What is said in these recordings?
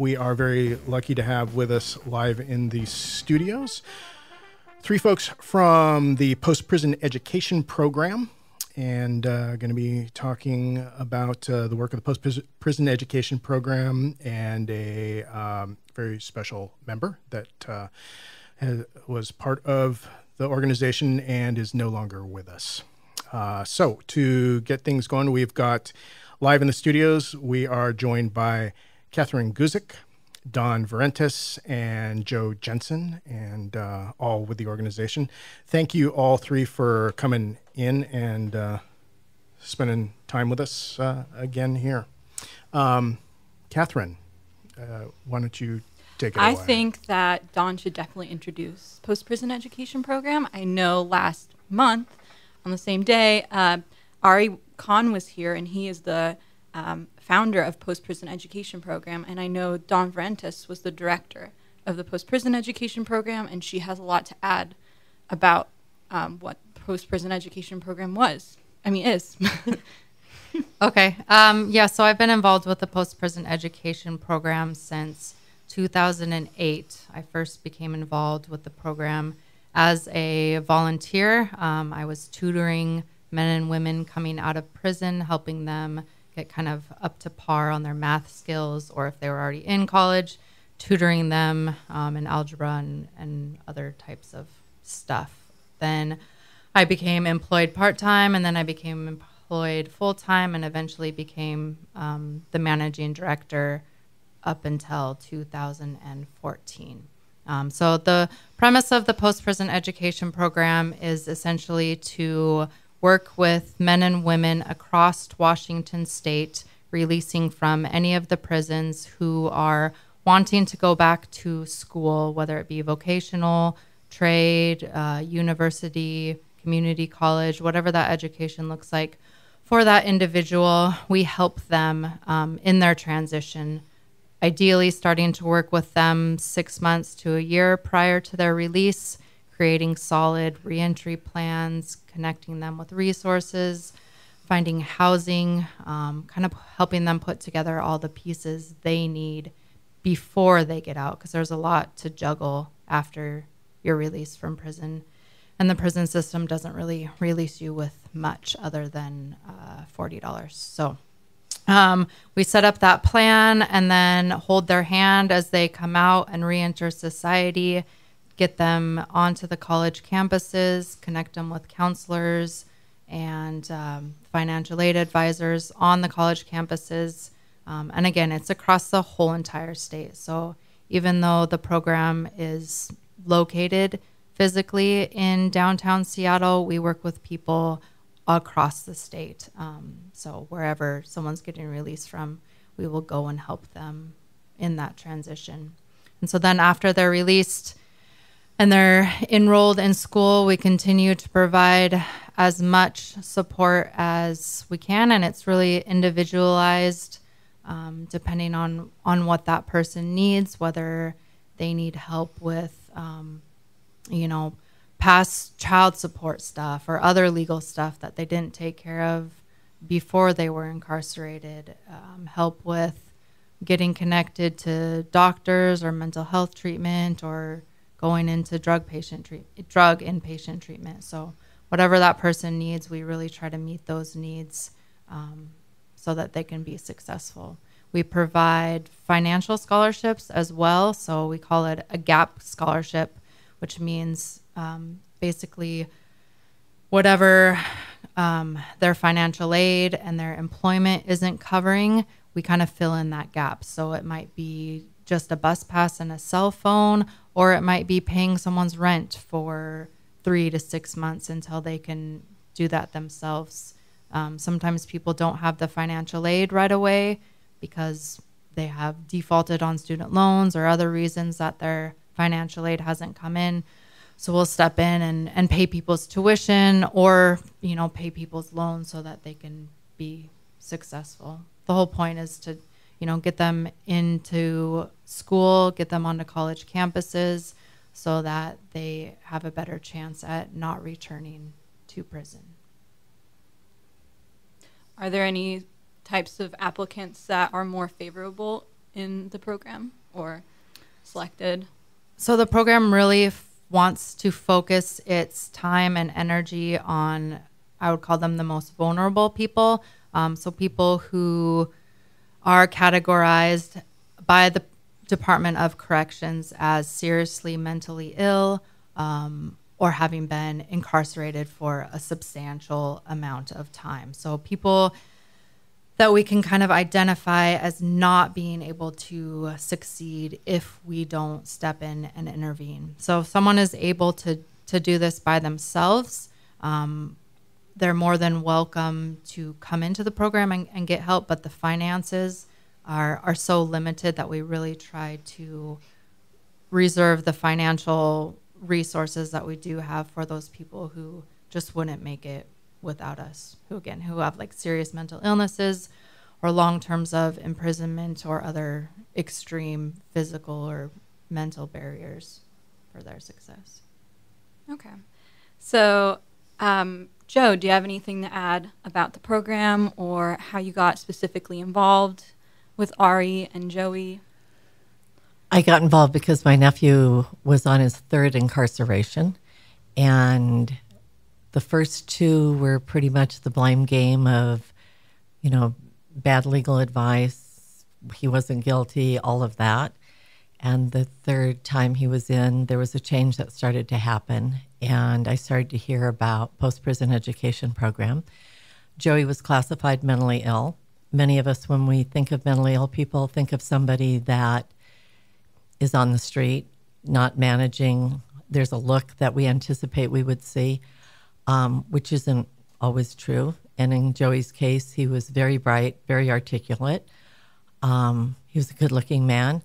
we are very lucky to have with us live in the studios three folks from the post prison education program and uh, going to be talking about uh, the work of the post prison education program and a um, very special member that uh, has, was part of the organization and is no longer with us. Uh, so, to get things going, we've got live in the studios, we are joined by Catherine Guzik, Don Varentis, and Joe Jensen, and uh, all with the organization. Thank you all three for coming in and uh, spending time with us uh, again here. Um, Catherine, uh, why don't you take it I away? think that Don should definitely introduce post prison education program. I know last month on the same day, uh, Ari Kohn was here, and he is the um, founder of Post Prison Education Program, and I know Don Verentes was the director of the Post Prison Education Program, and she has a lot to add about um, what Post Prison Education Program was. I mean, is. okay. Um, yeah. So I've been involved with the Post Prison Education Program since 2008. I first became involved with the program as a volunteer. Um, I was tutoring men and women coming out of prison, helping them get kind of up to par on their math skills, or if they were already in college, tutoring them um, in algebra and, and other types of stuff. Then I became employed part time, and then I became employed full time, and eventually became um, the managing director up until 2014. Um, so the premise of the post prison education program is essentially to work with men and women across Washington state releasing from any of the prisons who are wanting to go back to school, whether it be vocational, trade, uh, university, community college, whatever that education looks like. For that individual, we help them um, in their transition, ideally starting to work with them six months to a year prior to their release creating solid reentry plans, connecting them with resources, finding housing, um, kind of helping them put together all the pieces they need before they get out, because there's a lot to juggle after you're released from prison. And the prison system doesn't really release you with much other than uh, $40. So um, we set up that plan and then hold their hand as they come out and reenter society get them onto the college campuses, connect them with counselors and um, financial aid advisors on the college campuses. Um, and again, it's across the whole entire state. So even though the program is located physically in downtown Seattle, we work with people across the state. Um, so wherever someone's getting released from, we will go and help them in that transition. And so then after they're released, and they're enrolled in school, we continue to provide as much support as we can, and it's really individualized um, depending on on what that person needs, whether they need help with, um, you know, past child support stuff or other legal stuff that they didn't take care of before they were incarcerated, um, help with getting connected to doctors or mental health treatment or going into drug patient treat, drug inpatient treatment. So whatever that person needs, we really try to meet those needs um, so that they can be successful. We provide financial scholarships as well. So we call it a GAP scholarship, which means um, basically whatever um, their financial aid and their employment isn't covering, we kind of fill in that gap. So it might be just a bus pass and a cell phone, or it might be paying someone's rent for three to six months until they can do that themselves. Um, sometimes people don't have the financial aid right away because they have defaulted on student loans or other reasons that their financial aid hasn't come in. So we'll step in and, and pay people's tuition or, you know, pay people's loans so that they can be successful. The whole point is to you know, get them into school, get them onto college campuses so that they have a better chance at not returning to prison. Are there any types of applicants that are more favorable in the program or selected? So the program really f- wants to focus its time and energy on, I would call them the most vulnerable people. Um, so people who are categorized by the Department of Corrections as seriously mentally ill um, or having been incarcerated for a substantial amount of time. So people that we can kind of identify as not being able to succeed if we don't step in and intervene. So if someone is able to to do this by themselves, um, they're more than welcome to come into the program and, and get help. But the finances are are so limited that we really try to reserve the financial resources that we do have for those people who just wouldn't make it without us, who again, who have like serious mental illnesses or long terms of imprisonment or other extreme physical or mental barriers for their success. Okay. So, um, Joe, do you have anything to add about the program or how you got specifically involved with Ari and Joey? I got involved because my nephew was on his third incarceration, and the first two were pretty much the blame game of, you know, bad legal advice. He wasn't guilty, all of that. And the third time he was in, there was a change that started to happen. And I started to hear about post prison education program. Joey was classified mentally ill. Many of us, when we think of mentally ill people, think of somebody that is on the street, not managing. There's a look that we anticipate we would see um, which isn't always true. And in Joey's case, he was very bright, very articulate. Um, he was a good looking man,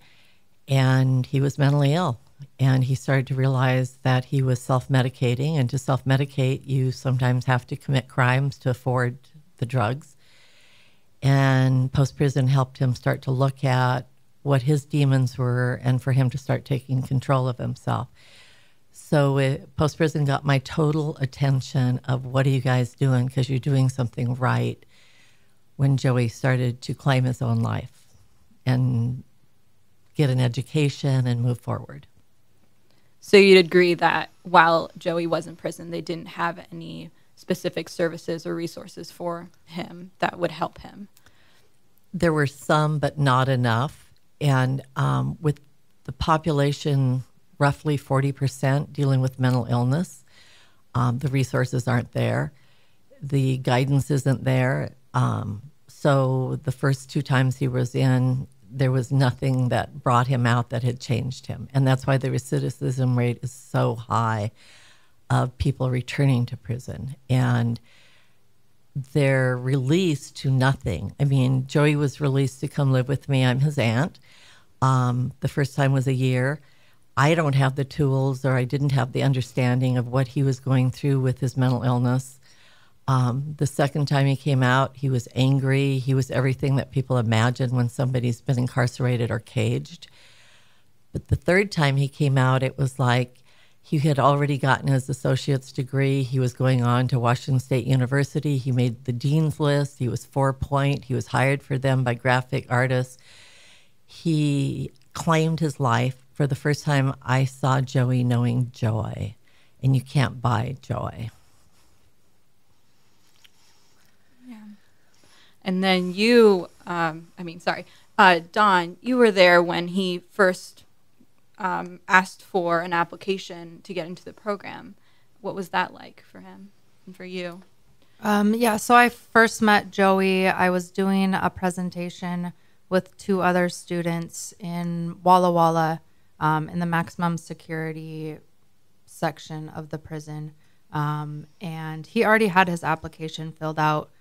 and he was mentally ill. And he started to realize that he was self medicating. And to self medicate, you sometimes have to commit crimes to afford the drugs. And post prison helped him start to look at what his demons were and for him to start taking control of himself. So post prison got my total attention of what are you guys doing because you're doing something right. When Joey started to claim his own life and get an education and move forward. So you'd agree that while Joey was in prison, they didn't have any specific services or resources for him that would help him. There were some, but not enough. And um, with the population roughly 40% dealing with mental illness. Um, the resources aren't there, the guidance isn't there. Um, so the first two times he was in, there was nothing that brought him out that had changed him. And that's why the recidivism rate is so high of people returning to prison. And they're released to nothing. I mean, Joey was released to come live with me. I'm his aunt. Um, the first time was a year. I don't have the tools or I didn't have the understanding of what he was going through with his mental illness. Um, the second time he came out, he was angry. He was everything that people imagine when somebody's been incarcerated or caged. But the third time he came out, it was like he had already gotten his associate's degree. He was going on to Washington State University. He made the dean's list. He was four point. He was hired for them by graphic artists. He claimed his life for the first time, I saw Joey knowing joy, and you can't buy joy. Yeah. And then you, um, I mean, sorry, uh, Don, you were there when he first um, asked for an application to get into the program. What was that like for him and for you? Um, yeah, so I first met Joey. I was doing a presentation with two other students in Walla Walla um, in the maximum security section of the prison. Um, and he already had his application filled out,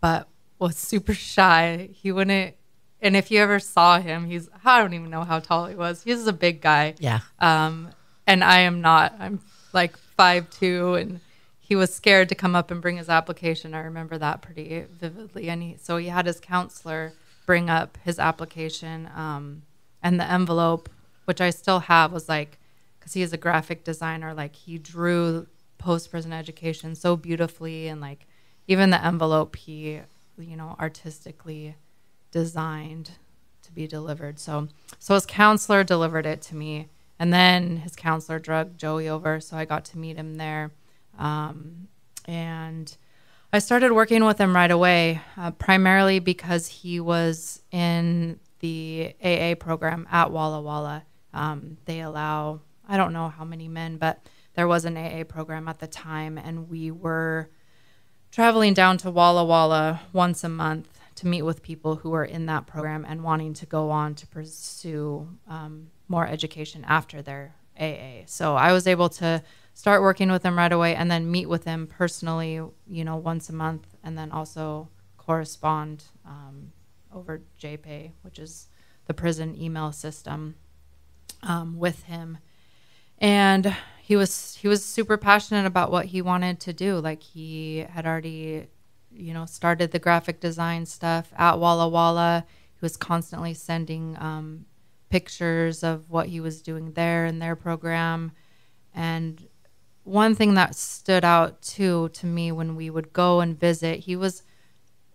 but was super shy. He wouldn't. And if you ever saw him, he's I don't even know how tall he was. He's a big guy. Yeah. Um, and I am not. I'm like five two, and he was scared to come up and bring his application. I remember that pretty vividly. And he, so he had his counselor bring up his application um, and the envelope which I still have, was like, because he is a graphic designer, like he drew post prison education so beautifully, and like even the envelope he, you know, artistically designed to be delivered. So, so his counselor delivered it to me, and then his counselor drug Joey over, so I got to meet him there, um, and I started working with him right away, uh, primarily because he was in the AA program at Walla Walla. Um, they allow I don't know how many men, but there was an AA program at the time, and we were traveling down to Walla Walla once a month to meet with people who are in that program and wanting to go on to pursue um, more education after their AA. So I was able to start working with them right away and then meet with them personally, you know, once a month, and then also correspond um, over JPay, which is the prison email system, um, with him. And he was he was super passionate about what he wanted to do. Like he had already, you know, started the graphic design stuff at Walla Walla. He was constantly sending um, pictures of what he was doing there in their program, and one thing that stood out too to me when we would go and visit, he was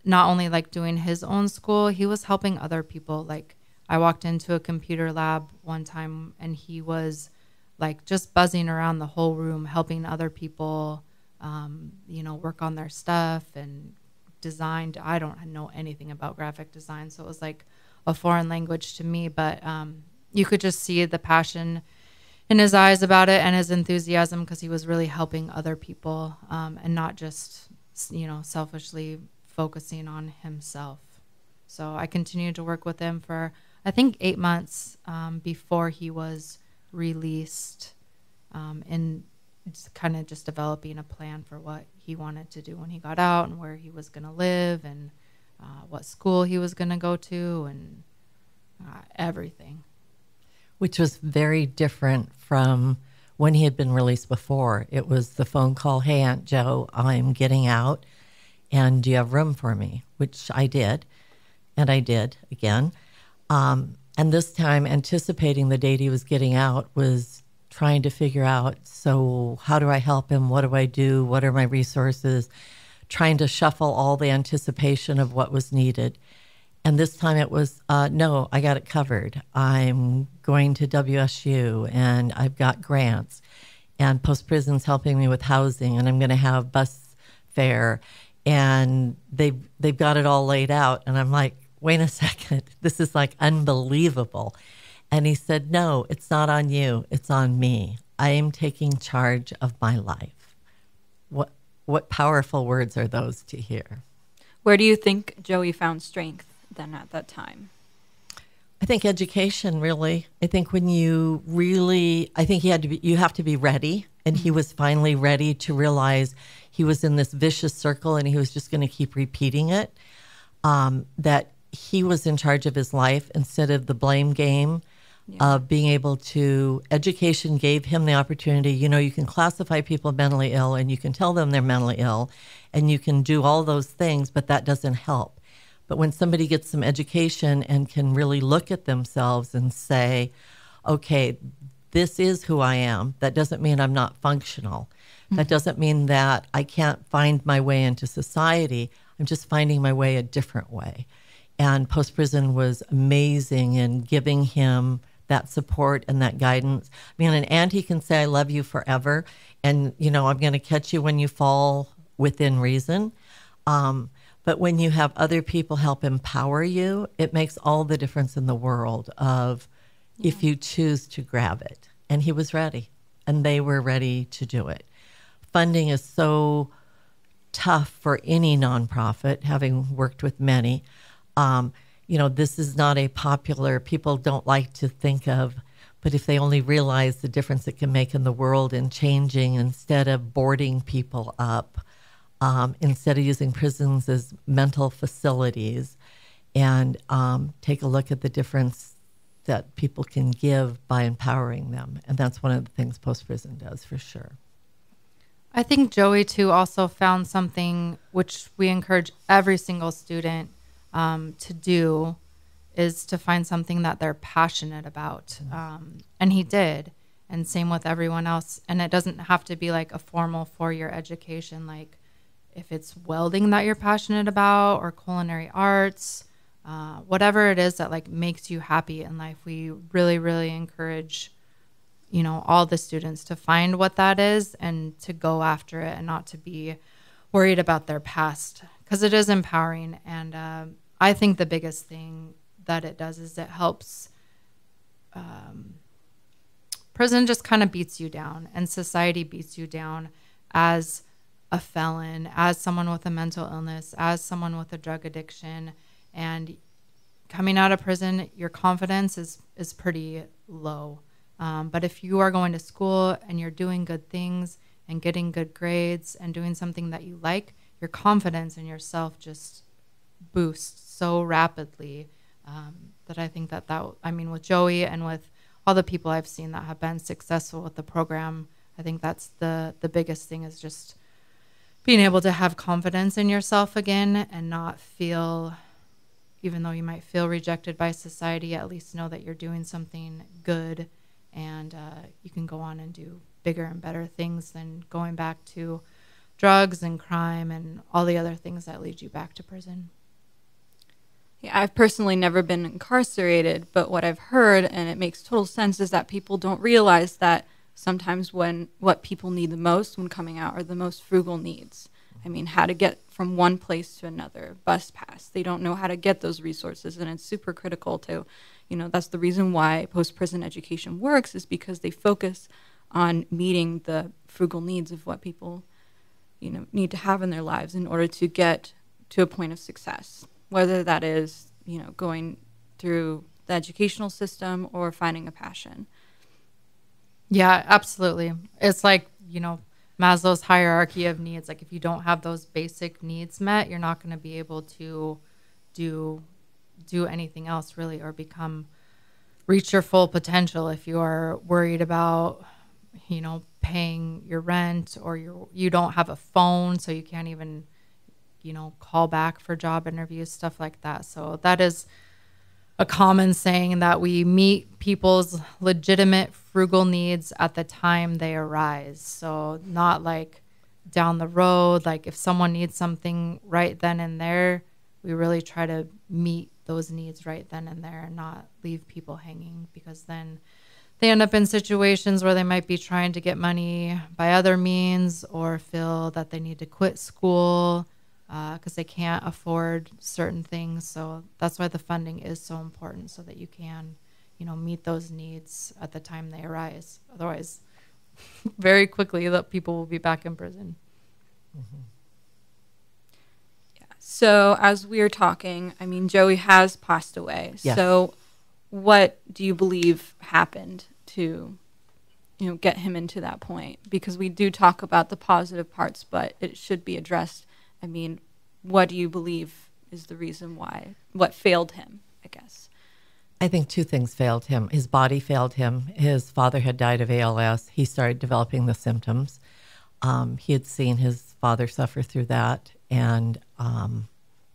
not only like doing his own school, he was helping other people. Like I walked into a computer lab one time and he was like just buzzing around the whole room, helping other people, um, you know, work on their stuff and designed. I don't know anything about graphic design, so it was like a foreign language to me, but um, you could just see the passion in his eyes about it and his enthusiasm because he was really helping other people um, and not just you know selfishly focusing on himself so i continued to work with him for i think eight months um, before he was released um, and it's kind of just developing a plan for what he wanted to do when he got out and where he was going to live and uh, what school he was going to go to and uh, everything which was very different from when he had been released before. It was the phone call, Hey, Aunt Joe, I'm getting out. And do you have room for me? Which I did. And I did again. Um, and this time, anticipating the date he was getting out was trying to figure out so, how do I help him? What do I do? What are my resources? Trying to shuffle all the anticipation of what was needed. And this time it was, uh, no, I got it covered. I'm going to WSU and I've got grants and post prison's helping me with housing and I'm going to have bus fare and they've, they've got it all laid out. And I'm like, wait a second, this is like unbelievable. And he said, no, it's not on you. It's on me. I am taking charge of my life. What, what powerful words are those to hear? Where do you think Joey found strength? then at that time? I think education really. I think when you really I think he had to be you have to be ready and mm-hmm. he was finally ready to realize he was in this vicious circle and he was just going to keep repeating it. Um, that he was in charge of his life instead of the blame game yeah. of being able to education gave him the opportunity you know you can classify people mentally ill and you can tell them they're mentally ill and you can do all those things but that doesn't help but when somebody gets some education and can really look at themselves and say, okay, this is who I am, that doesn't mean I'm not functional. Mm-hmm. That doesn't mean that I can't find my way into society. I'm just finding my way a different way. And post prison was amazing in giving him that support and that guidance. I mean, an auntie can say, I love you forever. And, you know, I'm going to catch you when you fall within reason. Um, but when you have other people help empower you, it makes all the difference in the world of yeah. if you choose to grab it. And he was ready, and they were ready to do it. Funding is so tough for any nonprofit, having worked with many. Um, you know, this is not a popular, people don't like to think of, but if they only realize the difference it can make in the world in changing instead of boarding people up um, instead of using prisons as mental facilities and um, take a look at the difference that people can give by empowering them. And that's one of the things post prison does for sure. I think Joey, too, also found something which we encourage every single student um, to do is to find something that they're passionate about. Um, and he did. And same with everyone else. And it doesn't have to be like a formal four year education. Like if it's welding that you're passionate about or culinary arts, uh, whatever it is that like makes you happy in life. We really, really encourage, you know, all the students to find what that is and to go after it and not to be worried about their past because it is empowering. And uh, I think the biggest thing that it does is it helps. Um, prison just kind of beats you down, and society beats you down as a felon, as someone with a mental illness, as someone with a drug addiction, and coming out of prison, your confidence is is pretty low. Um, but if you are going to school and you're doing good things and getting good grades and doing something that you like, your confidence in yourself just boosts so rapidly um, that I think that that I mean with Joey and with all the people I've seen that have been successful with the program, I think that's the the biggest thing is just being able to have confidence in yourself again and not feel even though you might feel rejected by society at least know that you're doing something good and uh, you can go on and do bigger and better things than going back to drugs and crime and all the other things that lead you back to prison. Yeah, I've personally never been incarcerated, but what I've heard, and it makes total sense, is that people don't realize that sometimes when what people need the most when coming out are the most frugal needs. I mean, how to get from one place to another, bus pass. They don't know how to get those resources, and it's super critical to, you know, that's the reason why post prison education works, is because they focus on meeting the frugal needs of what people, you know, need to have in their lives in order to get to a point of success whether that is, you know, going through the educational system or finding a passion. Yeah, absolutely. It's like, you know, Maslow's hierarchy of needs. Like if you don't have those basic needs met, you're not going to be able to do do anything else really or become reach your full potential if you are worried about you know paying your rent or you you don't have a phone so you can't even you know, call back for job interviews, stuff like that. So that is a common saying that we meet people's legitimate frugal needs at the time they arise. So not like down the road, like if someone needs something right then and there, we really try to meet those needs right then and there and not leave people hanging because then they end up in situations where they might be trying to get money by other means or feel that they need to quit school because uh, they can't afford certain things. So that's why the funding is so important, so that you can, you know, meet those needs at the time they arise. Otherwise, very quickly, the people will be back in prison. Mm-hmm. Yeah. So as we are talking, I mean, Joey has passed away. Yes. So, what do you believe happened to? You know, get him into that point because we do talk about the positive parts, but it should be addressed I mean, what do you believe is the reason why? What failed him, I guess? I think two things failed him. His body failed him. His father had died of ALS. He started developing the symptoms. Um, he had seen his father suffer through that. And um,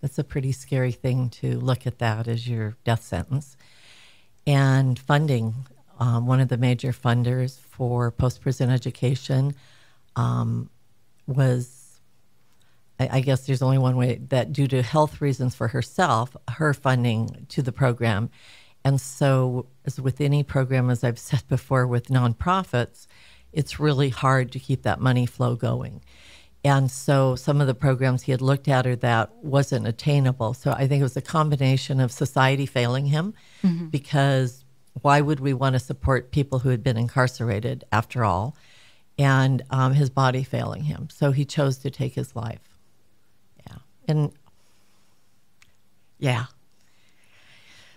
it's a pretty scary thing to look at that as your death sentence. And funding, um, one of the major funders for post prison education um, was I, I guess there's only one way that, due to health reasons for herself, her funding to the program. And so, as with any program, as I've said before, with nonprofits, it's really hard to keep that money flow going. And so, some of the programs he had looked at are that wasn't attainable. So, I think it was a combination of society failing him mm-hmm. because why would we want to support people who had been incarcerated after all? And um, his body failing him. So, he chose to take his life. And yeah.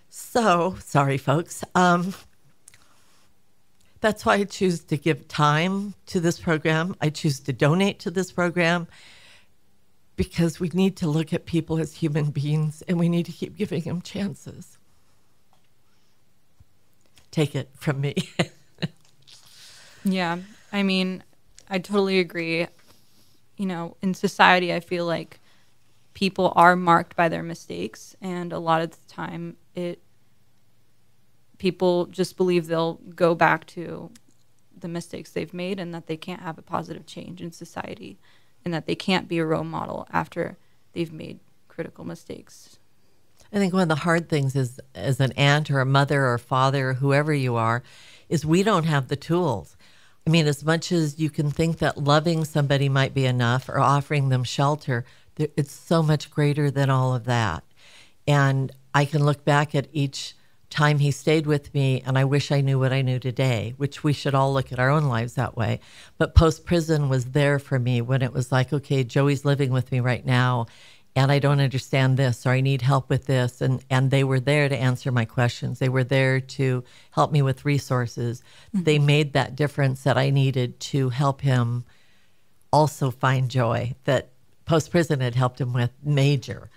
So, sorry, folks. Um, that's why I choose to give time to this program. I choose to donate to this program because we need to look at people as human beings and we need to keep giving them chances. Take it from me. yeah. I mean, I totally agree. You know, in society, I feel like people are marked by their mistakes and a lot of the time it people just believe they'll go back to the mistakes they've made and that they can't have a positive change in society and that they can't be a role model after they've made critical mistakes I think one of the hard things is as an aunt or a mother or father or whoever you are, is we don't have the tools. I mean, as much as you can think that loving somebody might be enough or offering them shelter, it's so much greater than all of that. And I can look back at each time he stayed with me and I wish I knew what I knew today, which we should all look at our own lives that way. But post prison was there for me when it was like, okay, Joey's living with me right now and I don't understand this or I need help with this and and they were there to answer my questions. They were there to help me with resources. Mm-hmm. They made that difference that I needed to help him also find joy that post prison had helped him with major.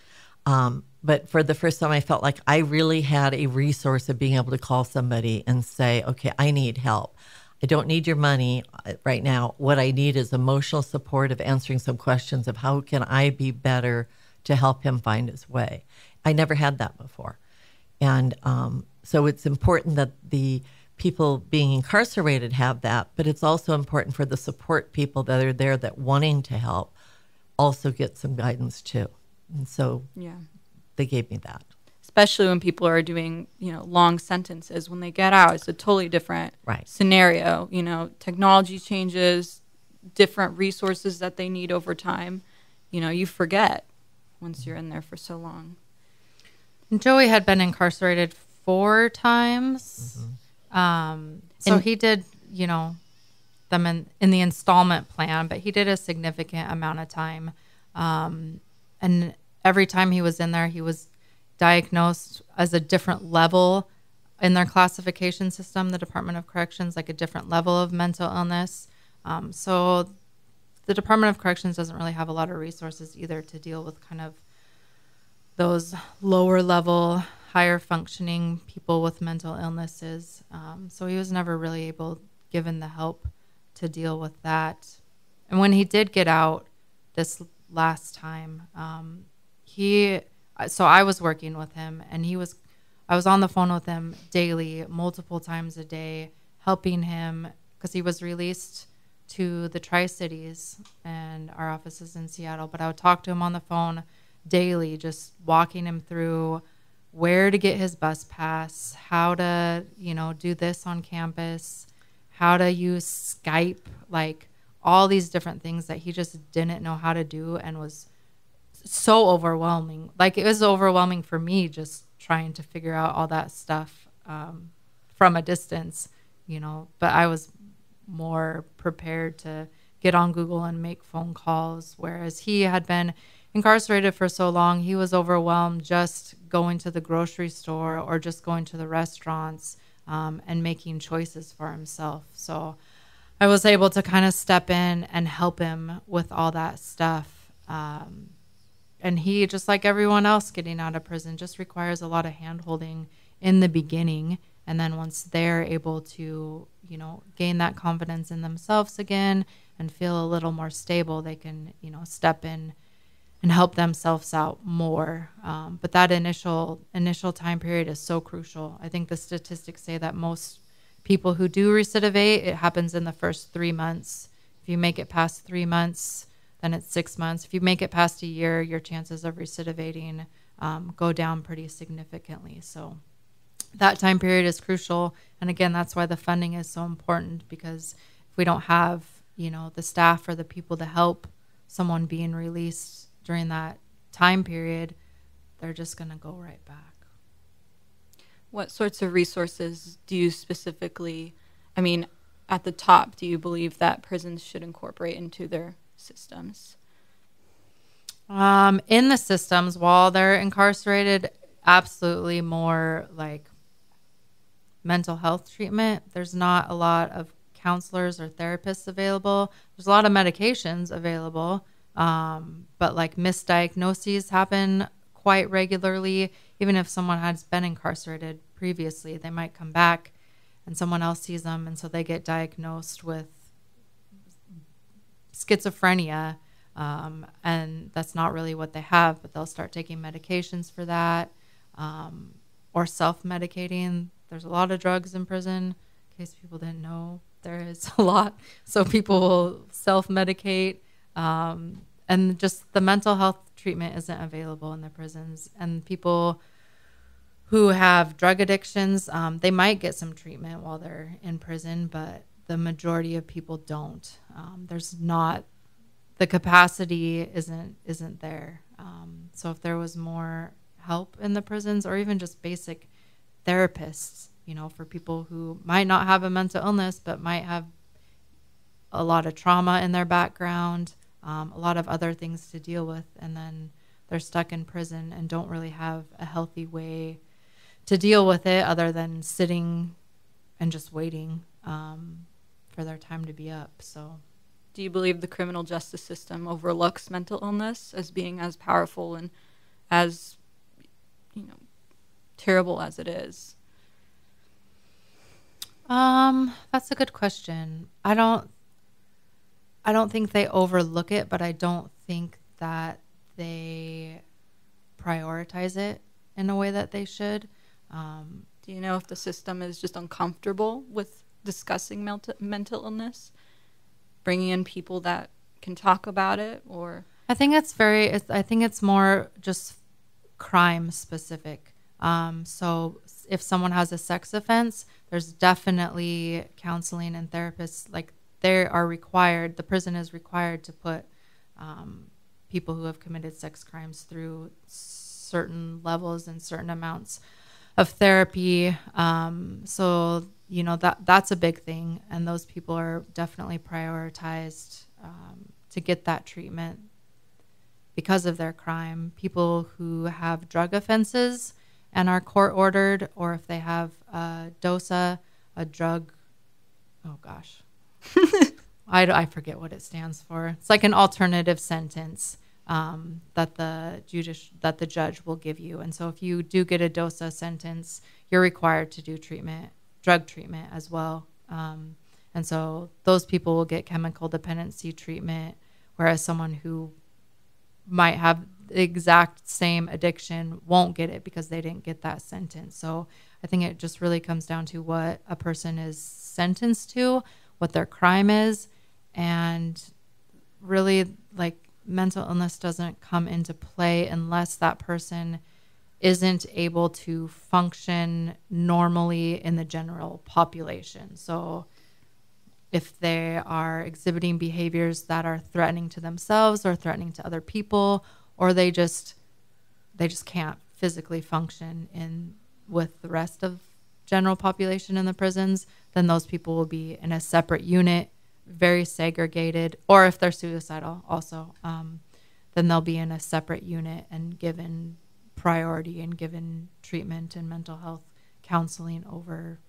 Um, but for the first time, I felt like I really had a resource of being able to call somebody and say, okay, I need help. I don't need your money uh, right now. What I need is emotional support of answering some questions of how can I be better to help him find his way. I never had that before. And um, so it's important that the people being incarcerated have that, but it's also important for the support people that are there that wanting to help also get some guidance too. And so yeah. they gave me that. Especially when people are doing, you know, long sentences. When they get out, it's a totally different right. scenario. You know, technology changes, different resources that they need over time. You know, you forget once you're in there for so long. Joey had been incarcerated four times. Mm-hmm. Um, so and he did, you know, them in, in the installment plan, but he did a significant amount of time. Um, and every time he was in there, he was diagnosed as a different level in their classification system, the Department of Corrections, like a different level of mental illness. Um, so the Department of Corrections doesn't really have a lot of resources either to deal with kind of those lower level, higher functioning people with mental illnesses. Um, so he was never really able, given the help, to deal with that. And when he did get out this last time, um, he, so I was working with him and he was, I was on the phone with him daily, multiple times a day, helping him because he was released to the Tri Cities and our offices in Seattle, but I would talk to him on the phone daily, just walking him through where to get his bus pass, how to, you know, do this on campus, how to use Skype, like all these different things that he just didn't know how to do and was so overwhelming. Like it was overwhelming for me just trying to figure out all that stuff um, from a distance, you know, but I was more prepared to get on Google and make phone calls. Whereas he had been incarcerated for so long, he was overwhelmed just going to the grocery store or just going to the restaurants um, and making choices for himself. So I was able to kind of step in and help him with all that stuff. Um, and he, just like everyone else getting out of prison, just requires a lot of hand holding in the beginning. And then once they're able to you know, gain that confidence in themselves again and feel a little more stable, they can, you know, step in and help themselves out more. Um, but that initial initial time period is so crucial. I think the statistics say that most people who do recidivate, it happens in the first three months. If you make it past three months, then it's six months. If you make it past a year, your chances of recidivating um, go down pretty significantly. So that time period is crucial. And again, that's why the funding is so important because if we don't have, you know, the staff or the people to help someone being released during that time period, they're just going to go right back. What sorts of resources do you specifically, I mean, at the top, do you believe that prisons should incorporate into their systems? Um, in the systems, while they're incarcerated, absolutely more like mental health treatment. There's not a lot of counselors or therapists available. There's a lot of medications available, um, but like misdiagnoses happen quite regularly. Even if someone has been incarcerated previously, they might come back and someone else sees them, and so they get diagnosed with schizophrenia. Um, and that's not really what they have, but they'll start taking medications for that um, or self medicating there's a lot of drugs in prison. In case people didn't know, there is a lot. So people will self medicate. Um, and just the mental health treatment isn't available in the prisons. And people who have drug addictions, um, they might get some treatment while they're in prison, but the majority of people don't. Um, there's not the capacity isn't isn't there. Um, so if there was more help in the prisons, or even just basic therapists, you know, for people who might not have a mental illness but might have a lot of trauma in their background, um, a lot of other things to deal with, and then they're stuck in prison and don't really have a healthy way to deal with it other than sitting and just waiting um, for their time to be up. So, do you believe the criminal justice system overlooks mental illness as being as powerful and as you know terrible as it is? Um, that's a good question. I don't I don't think they overlook it, but I don't think that they prioritize it in a way that they should. Um, Do you know if the system is just uncomfortable with discussing mental, mental illness, bringing in people that can talk about it, or? I think it's very. It's, I think it's more just crime specific. Um, so if someone has a sex offense, there's definitely counseling and therapists like they are required. The prison is required to put um, people who have committed sex crimes through certain levels and certain amounts of therapy. Um, so you know that that's a big thing, and those people are definitely prioritized um, to get that treatment because of their crime. People who have drug offenses and are court ordered, or if they have a DOSA, a drug, oh gosh, I, I forget what it stands for. It's like an alternative sentence um, that the judici- that the judge will give you. And so if you do get a DOSA sentence, you're required to do treatment, drug treatment as well. Um, and so those people will get chemical dependency treatment, whereas someone who might have the exact same addiction won't get it because they didn't get that sentence. So I think it just really comes down to what a person is sentenced to, what their crime is, and really like mental illness doesn't come into play unless that person isn't able to function normally in the general population. So, if they are exhibiting behaviors that are threatening to themselves or threatening to other people, or they just they just can't physically function in with the rest of general population in the prisons, then those people will be in a separate unit very segregated, or if they're suicidal, also, um, then they'll be in a separate unit and given priority and given treatment and mental health counseling over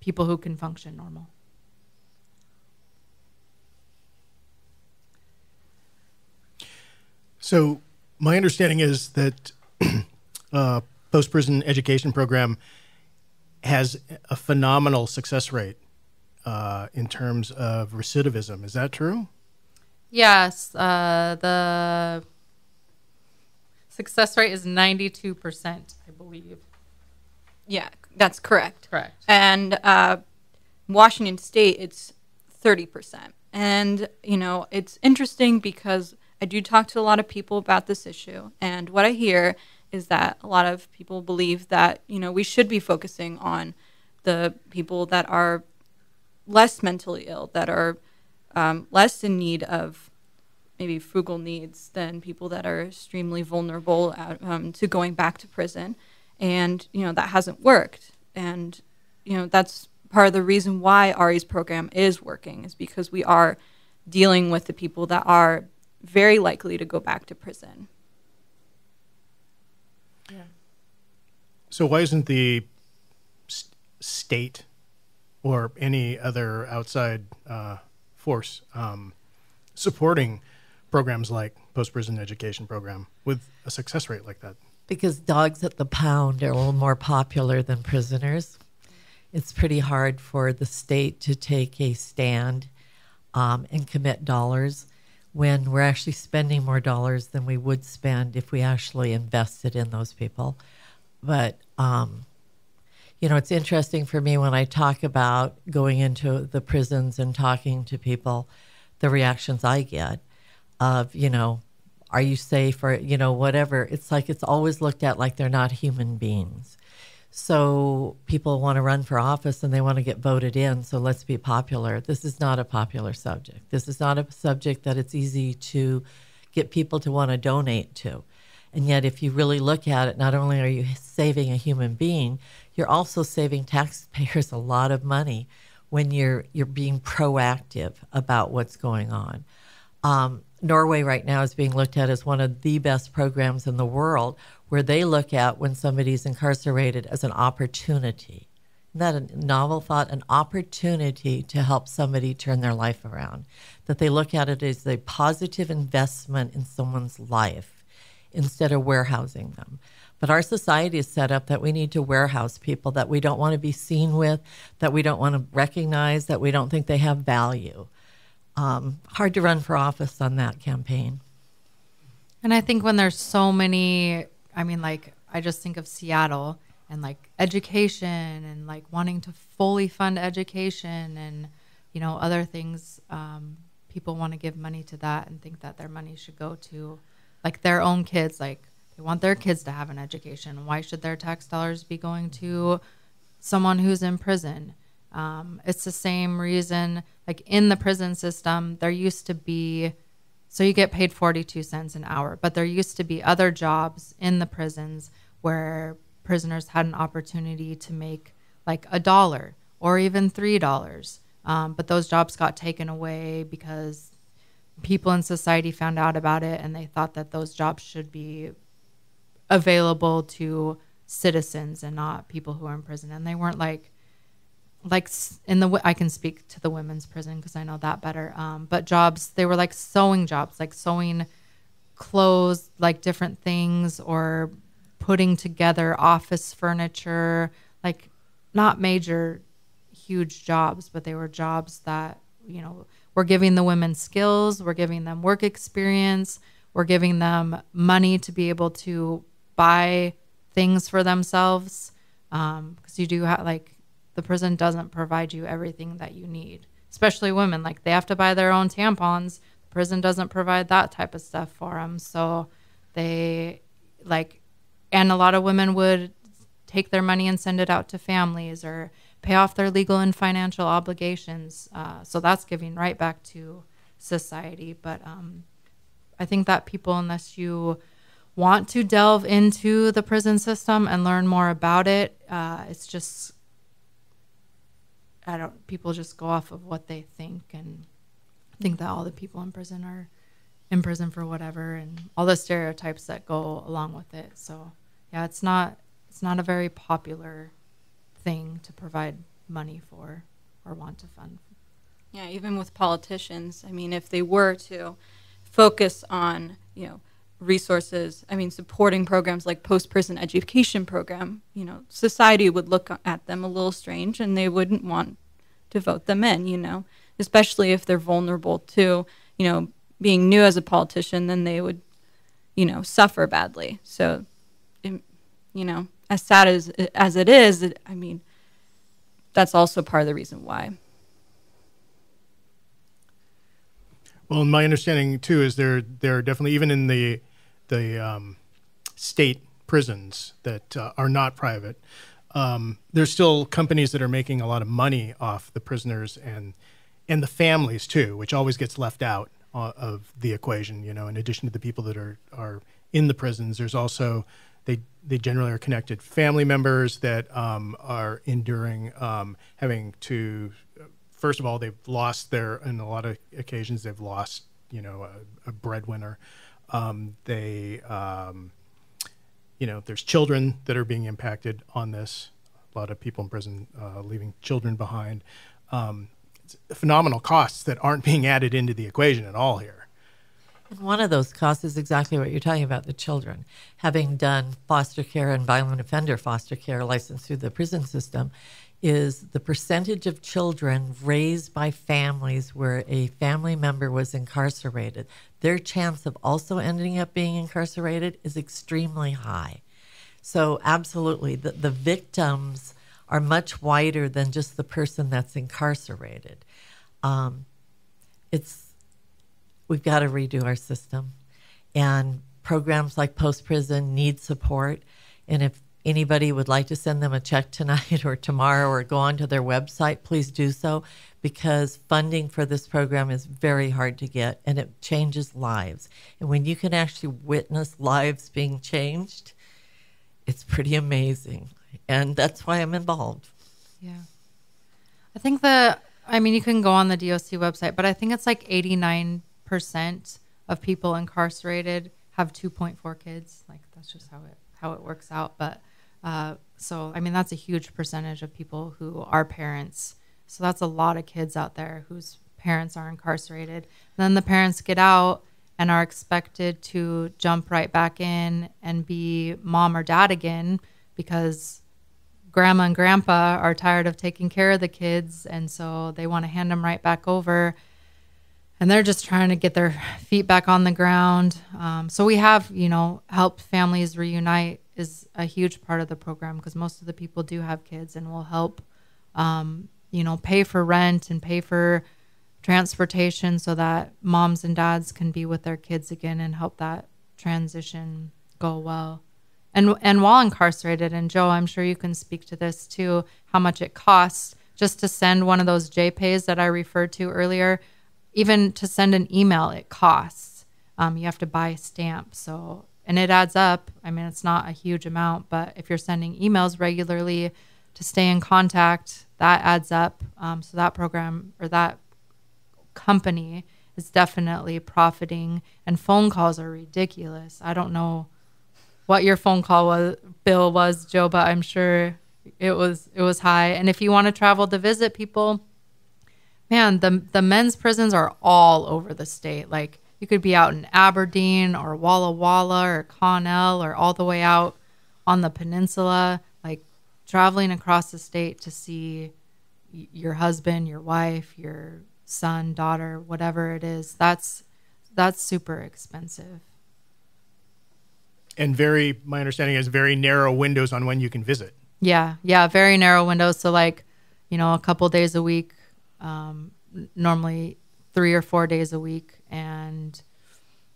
people who can function normal. So, my understanding is that uh, post prison education program has a phenomenal success rate uh, in terms of recidivism. Is that true? Yes. Uh, the success rate is 92%, I believe. Yeah, that's correct. Correct. And uh, Washington State, it's 30%. And, you know, it's interesting because I do talk to a lot of people about this issue. And what I hear is that a lot of people believe that, you know, we should be focusing on the people that are less mentally ill, that are um, less in need of maybe frugal needs than people that are extremely vulnerable at, um, to going back to prison. And, you know, that hasn't worked. And, you know, that's part of the reason why Ari's program is working, is because we are dealing with the people that are very likely to go back to prison. So, why isn't the st- state or any other outside uh, force um, supporting programs like post prison education program with a success rate like that? Because dogs at the pound are a little more popular than prisoners. It's pretty hard for the state to take a stand um, and commit dollars when we're actually spending more dollars than we would spend if we actually invested in those people. But um, you know, it's interesting for me when I talk about going into the prisons and talking to people, the reactions I get of, you know, are you safe or, you know, whatever. It's like it's always looked at like they're not human beings. So people want to run for office and they want to get voted in. So let's be popular. This is not a popular subject. This is not a subject that it's easy to get people to want to donate to. And yet, if you really look at it, not only are you saving a human being, you're also saving taxpayers a lot of money when you're you're being proactive about what's going on. Um, Norway right now is being looked at as one of the best programs in the world where they look at when somebody's incarcerated as an opportunity. Isn't that a novel thought? An opportunity to help somebody turn their life around. That they look at it as a positive investment in someone's life instead of warehousing them. But our society is set up that we need to warehouse people that we don't want to be seen with, that we don't want to recognize, that we don't think they have value um, hard to run for office on that campaign. And I think when there's so many, I mean, like, I just think of Seattle and like education and like wanting to fully fund education and, you know, other things. Um, people want to give money to that and think that their money should go to like their own kids. Like, they want their kids to have an education. Why should their tax dollars be going to someone who's in prison? Um, it's the same reason, like in the prison system, there used to be, so you get paid 42 cents an hour, but there used to be other jobs in the prisons where prisoners had an opportunity to make like a dollar or even three dollars. Um, but those jobs got taken away because people in society found out about it and they thought that those jobs should be available to citizens and not people who are in prison. And they weren't like like in the I can speak to the women's prison because I know that better. Um, but jobs they were like sewing jobs, like sewing clothes, like different things, or putting together office furniture, like not major, huge jobs, but they were jobs that you know we're giving the women skills, we're giving them work experience, we're giving them money to be able to buy things for themselves because um, you do have like the prison doesn't provide you everything that you need, especially women. Like they have to buy their own tampons. The prison doesn't provide that type of stuff for them. So they like, and a lot of women would take their money and send it out to families or pay off their legal and financial obligations. Uh, so that's giving right back to society. But um, I think that people, unless you want to delve into the prison system and learn more about it, uh, it's just I don't. People just go off of what they think and think that all the people in prison are in prison for whatever, and all the stereotypes that go along with it. So yeah, it's not it's not a very popular thing to provide money for or want to fund. Yeah, even with politicians. I mean, if they were to focus on you know resources i mean supporting programs like post prison education program you know society would look at them a little strange and they wouldn't want to vote them in you know especially if they're vulnerable to you know being new as a politician then they would you know suffer badly so you know as sad as as it is it, i mean that's also part of the reason why well my understanding too is there there are definitely even in the the um, state prisons that uh, are not private, um, there's still companies that are making a lot of money off the prisoners and and the families too, which always gets left out uh, of the equation. You know, in addition to the people that are are in the prisons, there's also they they generally are connected family members that um, are enduring um, having to. First of all, they've lost their. In a lot of occasions, they've lost you know a, a breadwinner. Um, they, um, you know, there's children that are being impacted on this. A lot of people in prison uh, leaving children behind. Um, phenomenal costs that aren't being added into the equation at all here. One of those costs is exactly what you're talking about the children. Having done foster care and violent offender foster care licensed through the prison system, is the percentage of children raised by families where a family member was incarcerated. Their chance of also ending up being incarcerated is extremely high. So, absolutely, the, the victims are much wider than just the person that's incarcerated. Um, it's we've got to redo our system, and programs like post prison need support. And if anybody would like to send them a check tonight or tomorrow or go onto their website, please do so because funding for this program is very hard to get and it changes lives. And when you can actually witness lives being changed, it's pretty amazing. And that's why I'm involved. Yeah. I think the, I mean, you can go on the DOC website, but I think it's like 89% of people incarcerated have 2.4 kids. Like that's just how it, how it works out. But, uh, so, I mean, that's a huge percentage of people who are parents so that's a lot of kids out there whose parents are incarcerated. then the parents get out and are expected to jump right back in and be mom or dad again because grandma and grandpa are tired of taking care of the kids and so they want to hand them right back over and they're just trying to get their feet back on the ground um, so we have you know helped families reunite is a huge part of the program because most of the people do have kids and will help um, you know, pay for rent and pay for transportation so that moms and dads can be with their kids again and help that transition go well. And and while incarcerated, and Joe, I'm sure you can speak to this too, how much it costs just to send one of those JPays that I referred to earlier. Even to send an email, it costs. Um, you have to buy stamps, so and it adds up. I mean, it's not a huge amount, but if you're sending emails regularly to stay in contact, that adds up. Um, so that program or that company is definitely profiting, and phone calls are ridiculous. I don't know what your phone call was bill was, Joe, but I'm sure it was it was high. And if you want to travel to visit people, man, the the men's prisons are all over the state. Like you could be out in Aberdeen or Walla Walla or Connell or all the way out on the peninsula like traveling across the state to see your husband, your wife, your son, daughter, whatever it is, that's that's super expensive. And very my understanding is very narrow windows on when you can visit. Yeah, yeah, very narrow windows. So like, you know, a couple days a week, um, normally three or four days a week, and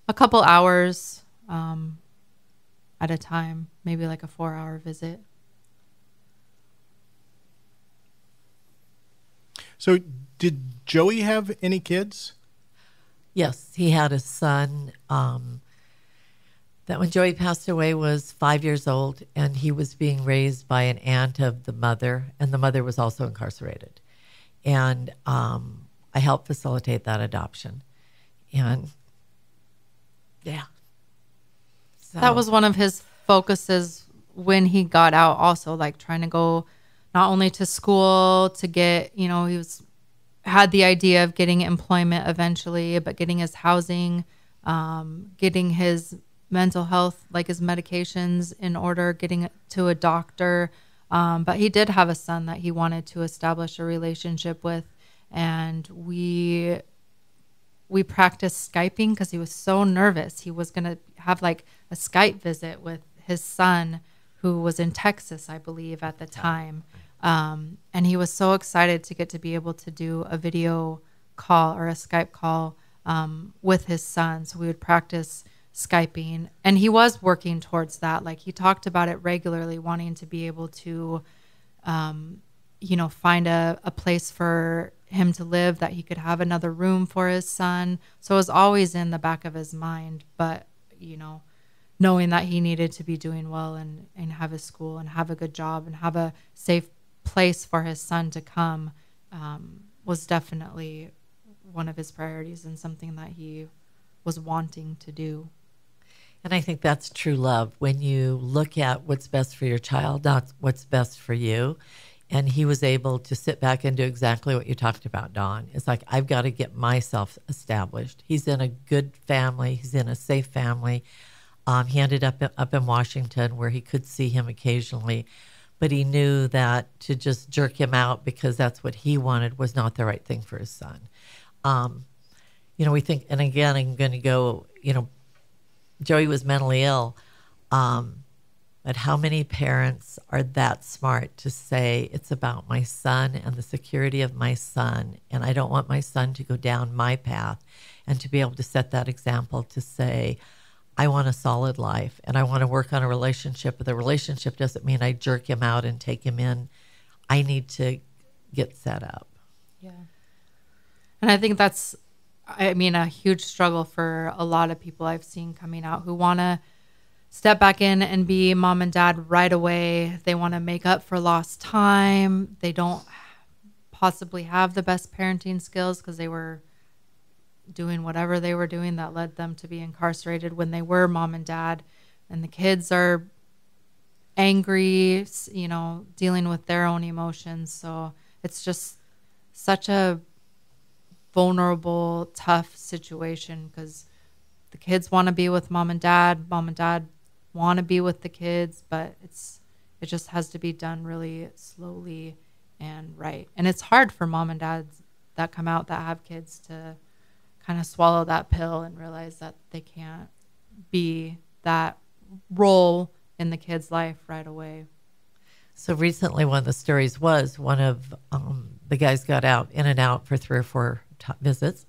a couple hours um, at a time, maybe like a four-hour visit. So, did Joey have any kids? Yes, he had a son. Um, that when Joey passed away was five years old, and he was being raised by an aunt of the mother, and the mother was also incarcerated. And um, I helped facilitate that adoption. And yeah. So. That was one of his focuses when he got out, also, like trying to go not only to school to get, you know, he was had the idea of getting employment eventually, but getting his housing, um, getting his mental health, like his medications in order, getting to a doctor. Um, but he did have a son that he wanted to establish a relationship with, and we we practiced skyping because he was so nervous. He was gonna have like a Skype visit with his son, who was in Texas, I believe, at the time. Um, and he was so excited to get to be able to do a video call or a Skype call um, with his son. So we would practice Skyping. And he was working towards that. Like he talked about it regularly, wanting to be able to, um, you know, find a, a place for him to live, that he could have another room for his son. So it was always in the back of his mind. But, you know, knowing that he needed to be doing well and, and have his school and have a good job and have a safe place for his son to come um, was definitely one of his priorities and something that he was wanting to do. And I think that's true love when you look at what's best for your child, not what's best for you. And he was able to sit back and do exactly what you talked about, Don. It's like, I've got to get myself established. He's in a good family, he's in a safe family. Um, he ended up up in Washington where he could see him occasionally but he knew that to just jerk him out because that's what he wanted was not the right thing for his son. Um, you know, we think, and again, I'm going to go, you know, Joey was mentally ill. Um, but how many parents are that smart to say it's about my son and the security of my son, and I don't want my son to go down my path, and to be able to set that example to say, I want a solid life and I want to work on a relationship. But the relationship doesn't mean I jerk him out and take him in. I need to get set up. Yeah. And I think that's, I mean, a huge struggle for a lot of people I've seen coming out who want to step back in and be mom and dad right away. They want to make up for lost time. They don't possibly have the best parenting skills because they were doing whatever they were doing that led them to be incarcerated when they were mom and dad. And the kids are angry, you know, dealing with their own emotions. So it's just such a vulnerable, tough situation because the kids want to be with mom and dad. Mom and dad want to be with the kids, but it's it just has to be done really slowly and right. And it's hard for mom and dads that come out that have kids to kind of swallow that pill and realize that they can't be that role in the kid's life right away. So recently, one of the stories was one of um, the guys got out in and out for three or four t- visits,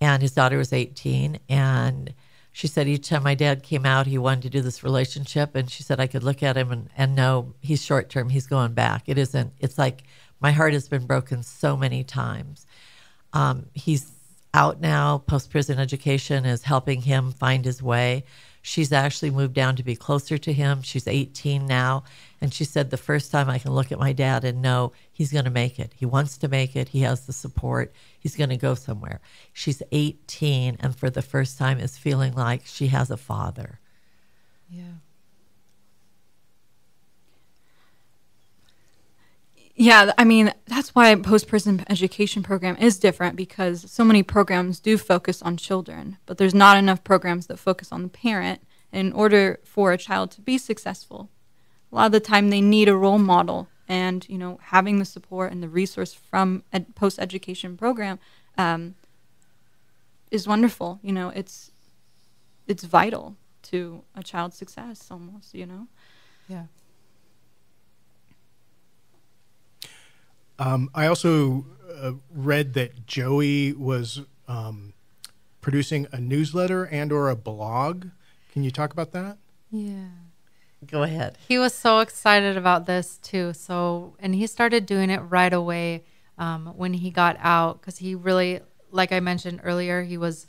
and his daughter was 18. And she said each time my dad came out, he wanted to do this relationship. And she said I could look at him and, and know he's short term, he's going back. It isn't, it's like my heart has been broken so many times. Um, he's out now, post prison education is helping him find his way. She's actually moved down to be closer to him. She's 18 now. And she said, The first time I can look at my dad and know he's going to make it. He wants to make it. He has the support. He's going to go somewhere. She's 18 and for the first time is feeling like she has a father. Yeah. Yeah, I mean, that's why post prison education program is different because so many programs do focus on children, but there's not enough programs that focus on the parent. And in order for a child to be successful, a lot of the time they need a role model and, you know, having the support and the resource from a post education program um, is wonderful. You know, it's it's vital to a child's success almost, you know. Yeah. Um, I also uh, read that Joey was um, producing a newsletter and or a blog. Can you talk about that? Yeah. Go ahead. He was so excited about this too. So, and he started doing it right away um, when he got out because he really, like I mentioned earlier, he was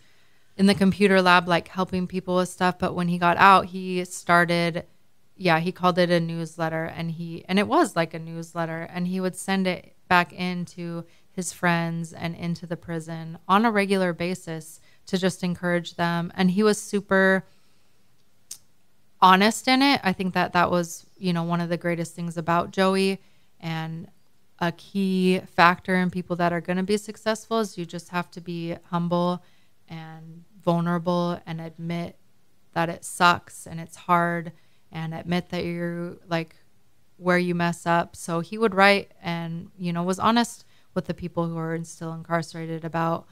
in the computer lab, like helping people with stuff. But when he got out, he started, yeah, he called it a newsletter, and he, and it was like a newsletter, and he would send it back into his friends and into the prison on a regular basis to just encourage them. And he was super honest in it. I think that that was, you know, one of the greatest things about Joey and a key factor in people that are going to be successful is you just have to be humble and vulnerable and admit that it sucks and it's hard and admit that you're like where you mess up. So he would write and, you know, was honest with the people who are still incarcerated about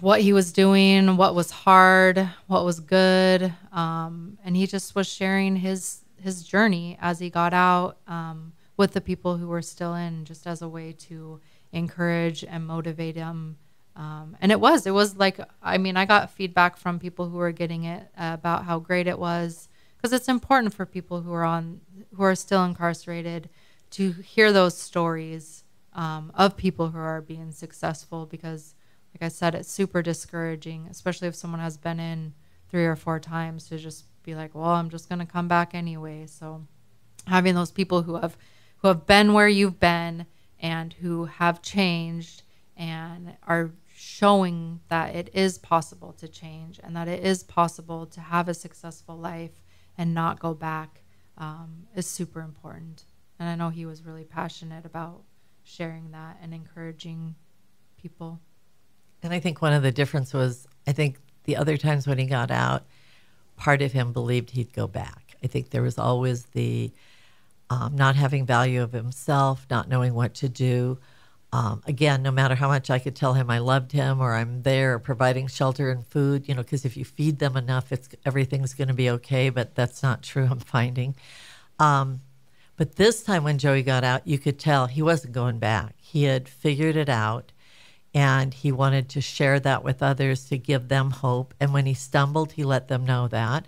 what he was doing, what was hard, what was good. Um, and he just was sharing his his journey as he got out um, with the people who were still in, just as a way to encourage and motivate him. Um, and it was, it was like, I mean, I got feedback from people who were getting it about how great it was because it's important for people who are on who are still incarcerated to hear those stories um, of people who are being successful because like i said it's super discouraging especially if someone has been in three or four times to just be like well i'm just going to come back anyway. So having those people who have who have been where you've been and who have changed and are showing that it is possible to change and that it is possible to have a successful life and not go back um, is super important. And I know he was really passionate about sharing that and encouraging people. And I think one of the difference was I think the other times when he got out, part of him believed he'd go back. I think there was always the um, not having value of himself, not knowing what to do. Um, again, no matter how much I could tell him I loved him or I'm there providing shelter and food, you know, because if you feed them enough, it's everything's going to be okay. But that's not true. I'm finding. Um, but this time when Joey got out, you could tell he wasn't going back. He had figured it out, and he wanted to share that with others to give them hope. And when he stumbled, he let them know that.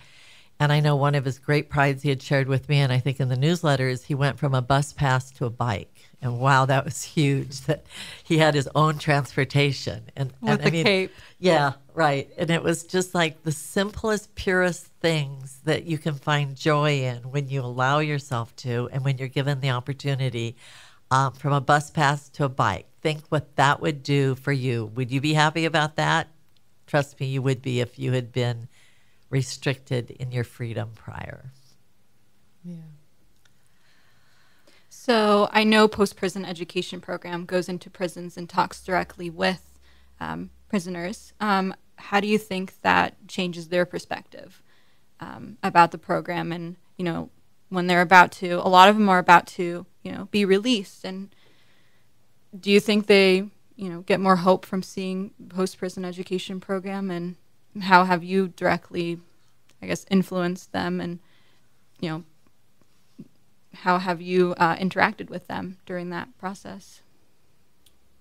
And I know one of his great prides he had shared with me, and I think in the newsletters, he went from a bus pass to a bike. And wow, that was huge that he had his own transportation. And, With and the I mean, cape. Yeah, right. And it was just like the simplest, purest things that you can find joy in when you allow yourself to and when you're given the opportunity um, from a bus pass to a bike. Think what that would do for you. Would you be happy about that? Trust me, you would be if you had been restricted in your freedom prior. Yeah. So I know post prison education program goes into prisons and talks directly with um, prisoners. Um, how do you think that changes their perspective um, about the program? And you know, when they're about to, a lot of them are about to, you know, be released. And do you think they, you know, get more hope from seeing post prison education program? And how have you directly, I guess, influenced them? And you know, how have you uh, interacted with them during that process?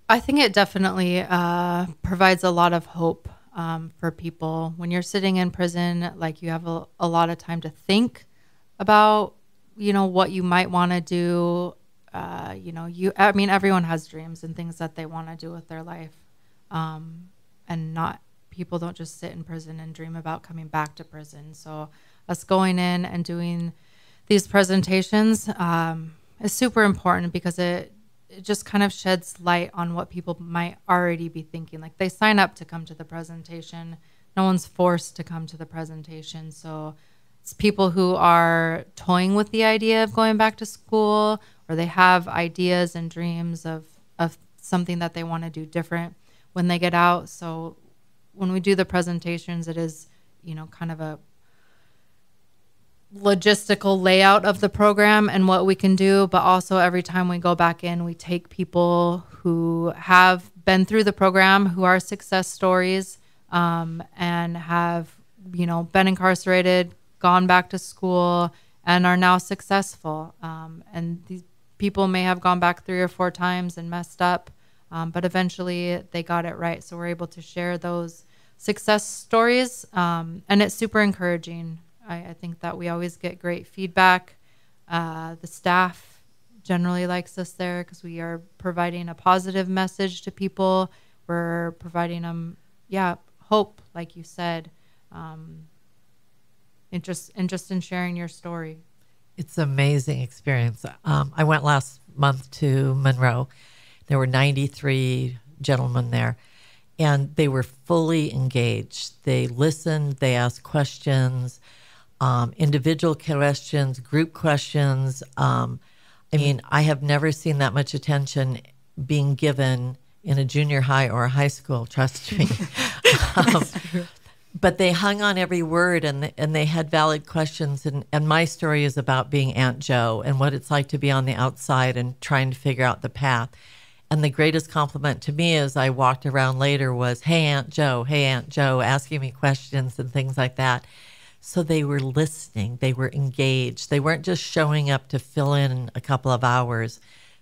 I think it definitely uh, provides a lot of hope um, for people. When you're sitting in prison, like you have a, a lot of time to think about, you know, what you might want to do. Uh, you know, you, I mean, everyone has dreams and things that they want to do with their life. Um, and not, people don't just sit in prison and dream about coming back to prison. So, us going in and doing these presentations um, is super important because it it just kind of sheds light on what people might already be thinking. Like they sign up to come to the presentation. No one's forced to come to the presentation. So it's people who are toying with the idea of going back to school or they have ideas and dreams of, of something that they want to do different when they get out. So when we do the presentations, it is, you know, kind of a logistical layout of the program and what we can do, but also every time we go back in, we take people who have been through the program, who are success stories, um, and have you know been incarcerated, gone back to school, and are now successful. Um, and these people may have gone back three or four times and messed up, um, but eventually they got it right. So we're able to share those success stories, um, and it's super encouraging. I, I think that we always get great feedback. Uh, the staff generally likes us there because we are providing a positive message to people. We're providing them, yeah, hope, like you said. Um, interest, interest in sharing your story. It's an amazing experience. Um, I went last month to Monroe. There were 93 gentlemen there, and they were fully engaged. They listened, they asked questions, um, individual questions, group questions. Um, I mean, I have never seen that much attention being given in a junior high or a high school, trust me. um, but they hung on every word and and they had valid questions and and my story is about being Aunt Joe and what it's like to be on the outside and trying to figure out the path. And the greatest compliment to me as I walked around later was, "Hey Aunt Joe, hey Aunt Joe," asking me questions and things like that. So they were listening, they were engaged. They weren't just showing up to fill in a couple of hours.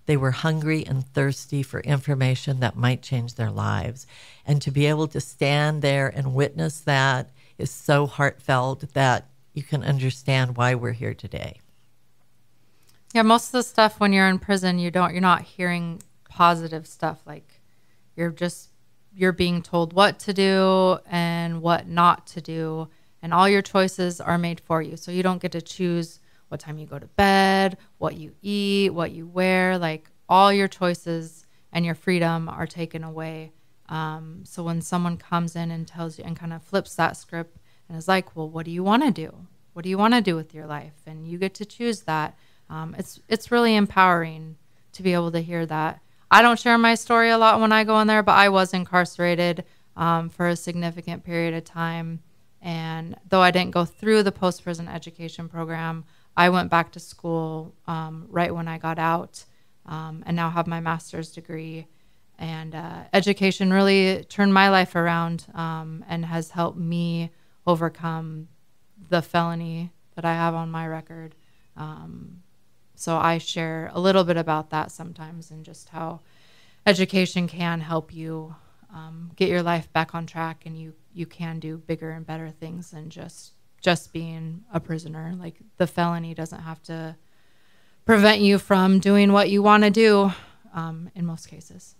They were hungry and thirsty for information that might change their lives. And to be able to stand there and witness that is so heartfelt that you can understand why we're here today. Yeah, most of the stuff when you're in prison, you don't you're not hearing positive stuff like you're just you're being told what to do and what not to do and all your choices are made for you. So you don't get to choose what time you go to bed, what you eat, what you wear, like all your choices and your freedom are taken away. Um, so when someone comes in and tells you and kind of flips that script and is like, "Well, what do you want to do? What do you want to do with your life?" and you get to choose that, um, it's it's really empowering to be able to hear that. I don't share my story a lot when I go in there, but I was incarcerated um, for a significant period of time, and though I didn't go through the post prison education program, I went back to school um, right when I got out, um, and now have my master's degree and uh, education really turned my life around um, and has helped me overcome the felony that I have on my record. Um, so I share a little bit about that sometimes and just how education can help you um, get your life back on track and you you can do bigger and better things than just just being a prisoner like the felony doesn't have to prevent you from doing what you want to do um, in most cases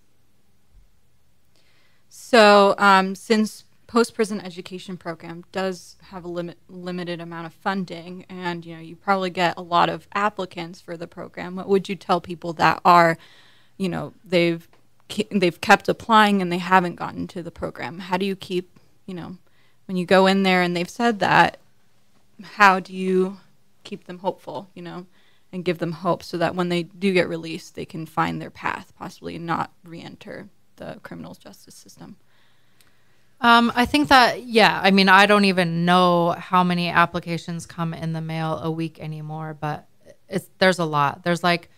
So, um, since post prison education program does have a limit limited amount of funding, and you know you probably get a lot of applicants for the program, what would you tell people that are, you know, they've they've kept applying and they haven't gotten to the program? How do you keep, you know, when you go in there and they've said that, how do you keep them hopeful, you know, and give them hope so that when they do get released, they can find their path, possibly and not re-enter the criminal justice system? Um, I think that yeah. I mean, I don't even know how many applications come in the mail a week anymore, but it's there's a lot. There's like,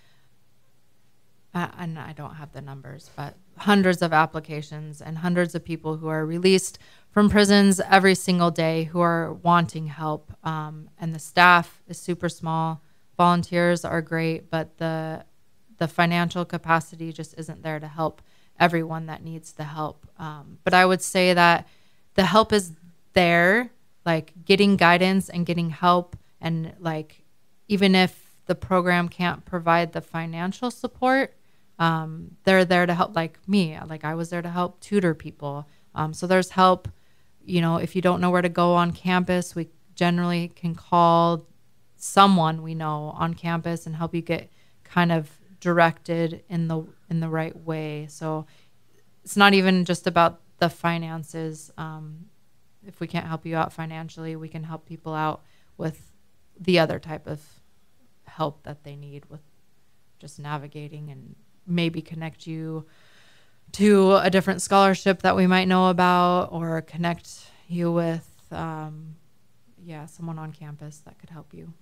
uh, and I don't have the numbers, but hundreds of applications and hundreds of people who are released from prisons every single day who are wanting help. Um, and the staff is super small. Volunteers are great, but the the financial capacity just isn't there to help everyone that needs the help. Um, but I would say that the help is there, like getting guidance and getting help, and like even if the program can't provide the financial support, um, they're there to help. Like me, like I was there to help tutor people. Um, so there's help. You know, if you don't know where to go on campus, we generally can call someone we know on campus and help you get kind of directed in the in the right way. So it's not even just about the finances. Um, if we can't help you out financially, we can help people out with the other type of help that they need with just navigating and maybe connect you to a different scholarship that we might know about or connect you with um, yeah someone on campus that could help you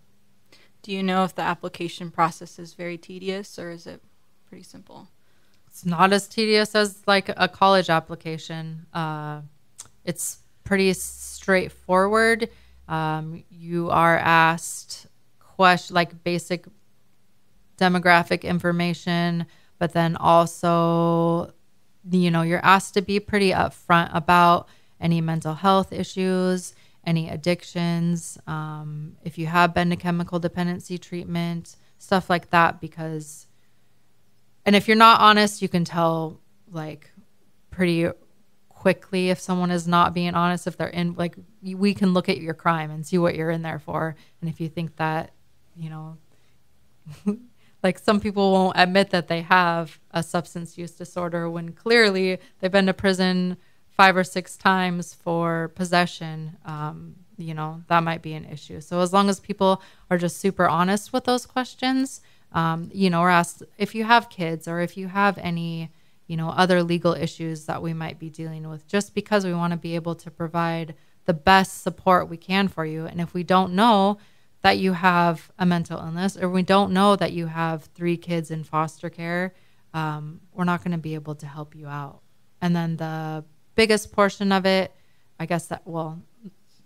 Do you know if the application process is very tedious or is it pretty simple? it's not as tedious as like a college application. Uh, it's pretty straightforward. Um, you are asked question like basic demographic information, but then also, you know, you're asked to be pretty upfront about any mental health issues, any addictions, um, if you have been to chemical dependency treatment, stuff like that, because and if you're not honest, you can tell like pretty quickly if someone is not being honest. If they're in like we can look at your crime and see what you're in there for, and if you think that you know. like some people won't admit that they have a substance use disorder when clearly they've been to prison five or six times for possession um, you know that might be an issue so as long as people are just super honest with those questions um, you know, or asked if you have kids or if you have any, you know, other legal issues that we might be dealing with, just because we want to be able to provide the best support we can for you. And if we don't know that you have a mental illness or we don't know that you have three kids in foster care, um, we're not going to be able to help you out. And then the biggest portion of it, I guess that, well,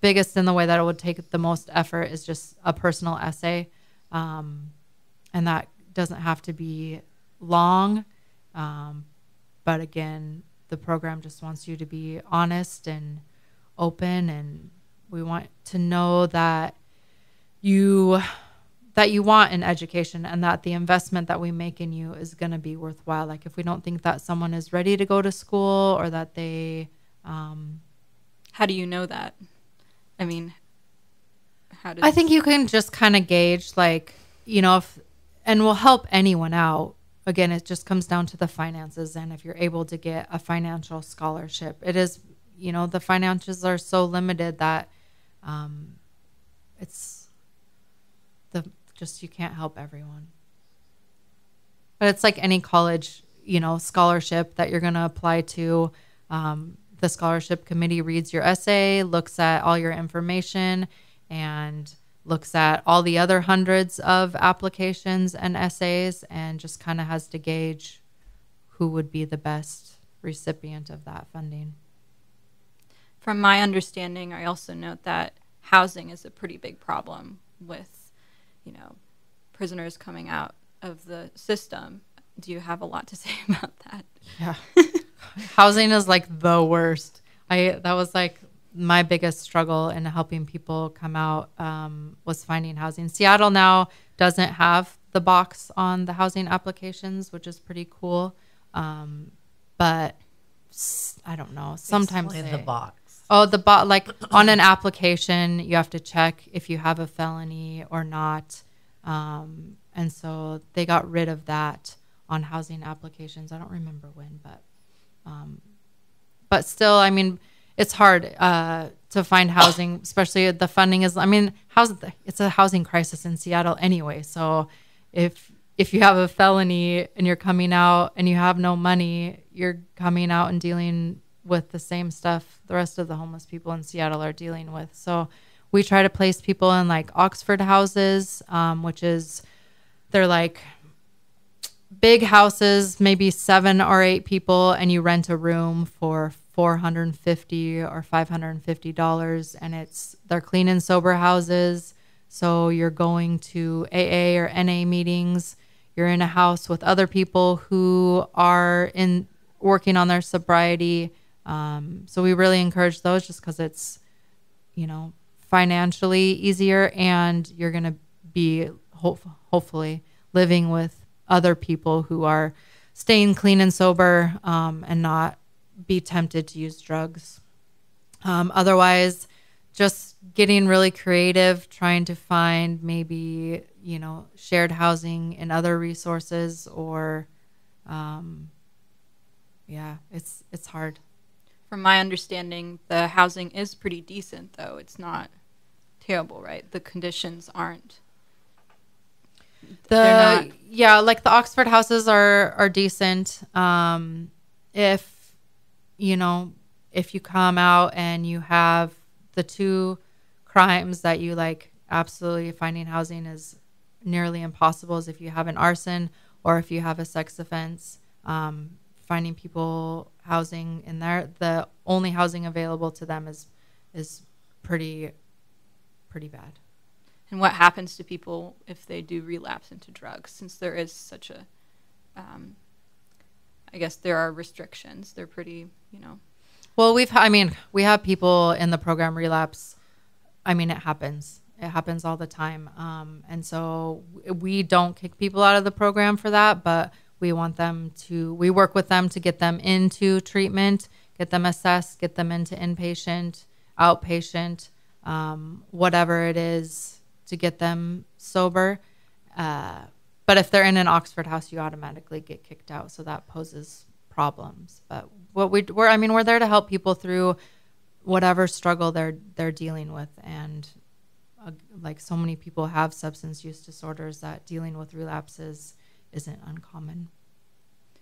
biggest in the way that it would take the most effort is just a personal essay. Um, and that doesn't have to be long. Um, but again, the program just wants you to be honest and open, and we want to know that you that you want an education and that the investment that we make in you is going to be worthwhile. Like if we don't think that someone is ready to go to school or that they, um, How do you know that? I mean, how does I think you can just kind of gauge, like, you know, if and will help anyone out. Again, it just comes down to the finances and if you're able to get a financial scholarship. It is, you know, the finances are so limited that um, it's just you can't help everyone. But it's like any college, you know, scholarship that you're going to apply to. Um, the scholarship committee reads your essay, looks at all your information, and looks at all the other hundreds of applications and essays and just kind of has to gauge who would be the best recipient of that funding. From my understanding, I also note that housing is a pretty big problem with, you know, prisoners coming out of the system. Do you have a lot to say about that? Yeah. housing is like the worst. I that was like my biggest struggle in helping people come out um, was finding housing. Seattle now doesn't have the box on the housing applications, which is pretty cool. Um, but I don't know. Sometimes Explain they, the box. Oh, the bot like on an application, you have to check if you have a felony or not. Um, and so they got rid of that on housing applications. I don't remember when, but um, but still, I mean, it's hard uh, to find housing, especially the funding is. I mean, how's it's a housing crisis in Seattle anyway. So if if you have a felony and you're coming out and you have no money, you're coming out and dealing with the same stuff the rest of the homeless people in Seattle are dealing with. So we try to place people in like Oxford houses, um, which is they're like big houses, maybe seven or eight people, and you rent a room for 450 or 550 dollars and it's they're clean and sober houses. So you're going to aa or na meetings. You're in a house with other people who are in working on their sobriety um, so we really encourage those just because it's you know financially easier and you're going to be hope, hopefully living with other people who are staying clean and sober um, and not be tempted to use drugs. Um, otherwise, just getting really creative, trying to find maybe, you know, shared housing and other resources or, um, yeah, it's, it's hard. From my understanding, the housing is pretty decent, though. It's not terrible, right? The conditions aren't. The yeah, like the Oxford houses are are decent. Um, if you know, if you come out and you have the two crimes that you like absolutely finding housing is nearly impossible is if you have an arson or if you have a sex offense um, finding people housing in there the only housing available to them is is pretty pretty bad and what happens to people if they do relapse into drugs since there is such a um, I guess there are restrictions. They're pretty, you know. Well, we've, I mean, we have people in the program relapse. I mean, it happens. It happens all the time. Um, and so we don't kick people out of the program for that, but we want them to, we work with them to get them into treatment, get them assessed, get them into inpatient, outpatient, um, whatever it is to get them sober. Uh, but if they're in an Oxford house, you automatically get kicked out. So that poses problems. But what we we're I mean we're there to help people through whatever struggle they're they're dealing with and uh, like so many people have substance use disorders that dealing with relapses isn't uncommon.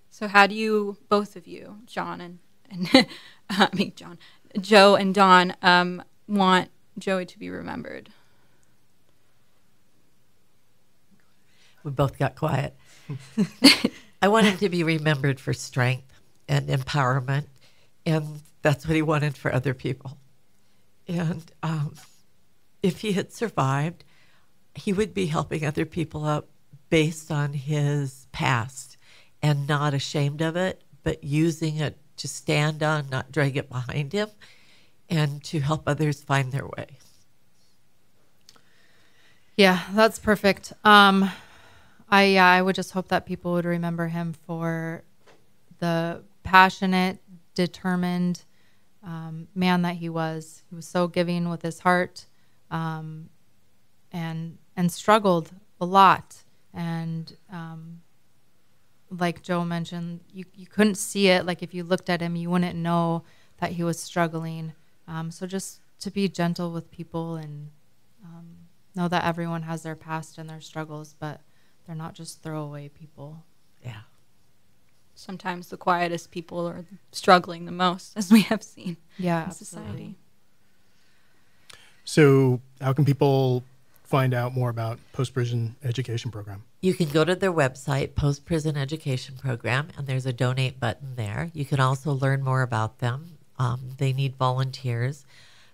So how do you both of you, John and and I mean John, Joe and Don, um, want Joey to be remembered? we both got quiet. I want him to be remembered for strength and empowerment, and that's what he wanted for other people. And um, if he had survived, he would be helping other people up based on his past and not ashamed of it, but using it to stand on, not drag it behind him, and to help others find their way. Yeah, that's perfect. Um, I yeah, I would just hope that people would remember him for the passionate, determined um, man that he was. He was so giving with his heart, um, and and struggled a lot. And um, like Joe mentioned, you you couldn't see it. Like if you looked at him, you wouldn't know that he was struggling. Um, so just to be gentle with people and um, know that everyone has their past and their struggles, but they're not just throwaway people. Yeah. Sometimes the quietest people are struggling the most, as we have seen yeah, in absolutely. society. So, how can people find out more about post prison education program? You can go to their website, Post Prison Education Program, and there's a donate button there. You can also learn more about them. Um, they need volunteers.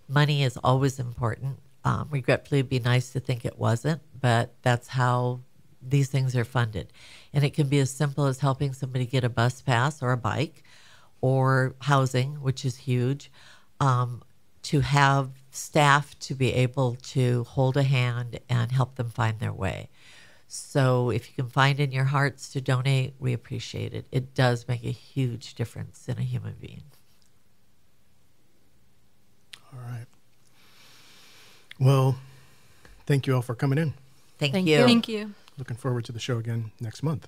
Money is always important. Um, regretfully, it'd be nice to think it wasn't, but that's how these things are funded. And it can be as simple as helping somebody get a bus pass or a bike, or housing, which is huge, um, to have staff to be able to hold a hand and help them find their way. So if you can find in your hearts to donate, we appreciate it. It does make a huge difference in a human being. All right. Well, thank you all for coming in. Thank, Thank you. you. Thank you. Looking forward to the show again next month.